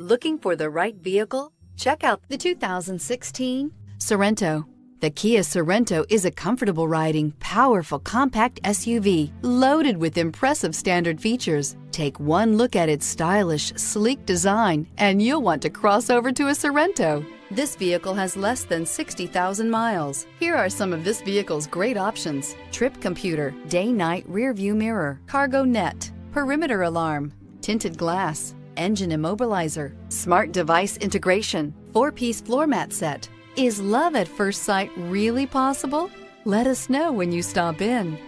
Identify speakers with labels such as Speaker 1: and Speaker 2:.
Speaker 1: Looking for the right vehicle? Check out the 2016 Sorento. The Kia Sorento is a comfortable riding, powerful compact SUV loaded with impressive standard features. Take one look at its stylish, sleek design and you'll want to cross over to a Sorento. This vehicle has less than 60,000 miles. Here are some of this vehicle's great options. Trip computer, day-night rear view mirror, cargo net, perimeter alarm, tinted glass, engine immobilizer, smart device integration, four-piece floor mat set. Is love at first sight really possible? Let us know when you stop in.